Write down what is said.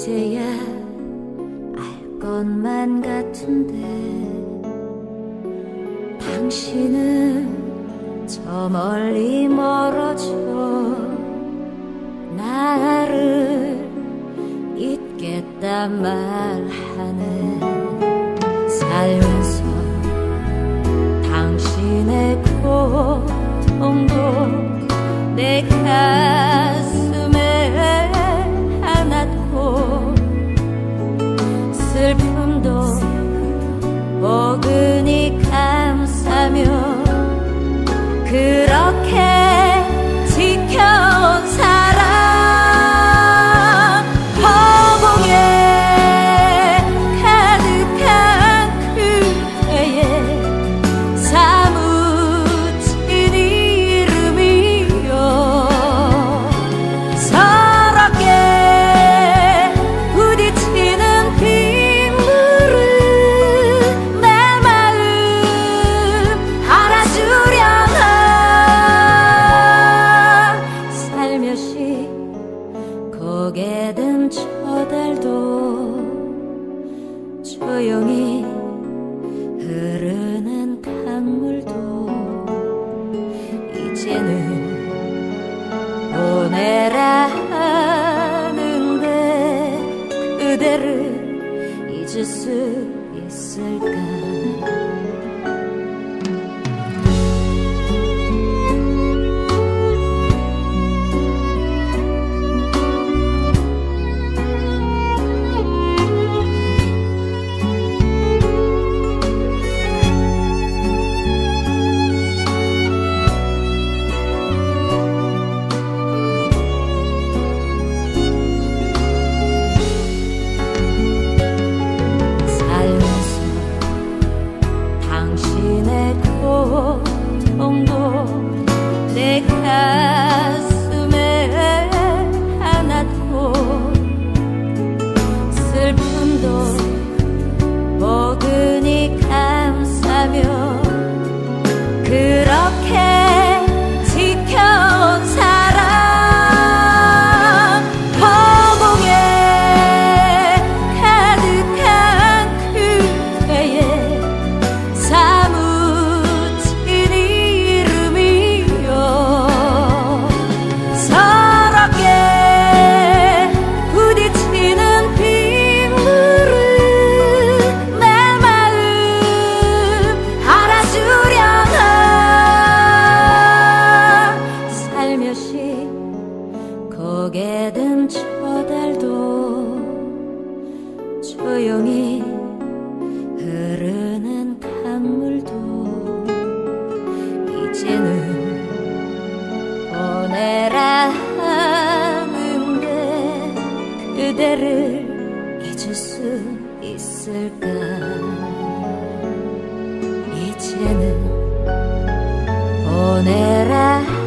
이제야 알 것만 같은데 당신은 저 멀리 멀어져 나를 잊겠다 말하는 살면서 당신의 고통도 내가 이제는 보내라 하는데 그대를 잊을 수 있을까 당신의 고통도 내가 살며시 고개 든 저달도 조용히 흐르는 강물도 이제는 보내라 하는데 그대를 잊을 수 있을까? 이제는 보내라